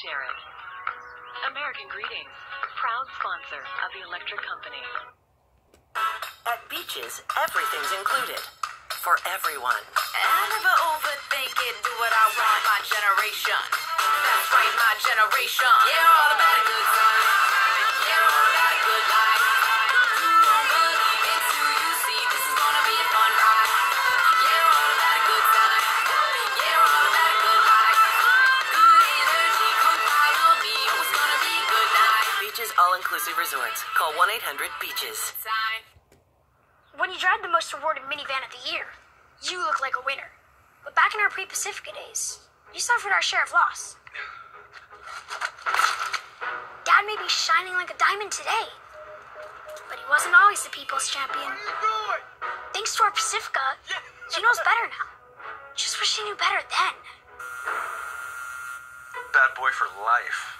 share it. American Greetings, proud sponsor of the Electric Company. At Beaches, everything's included. For everyone. I never overthink it, do what I want, my generation. That's right, my generation. Yeah, all about a good time. Beaches All Inclusive Resorts. Call 1 800 Beaches. Time. When you drive the most rewarded minivan of the year, you look like a winner. But back in our pre Pacifica days, you suffered our share of loss. Dad may be shining like a diamond today, but he wasn't always the people's champion. Thanks to our Pacifica, he knows better now. Just wish he knew better then. Bad boy for life.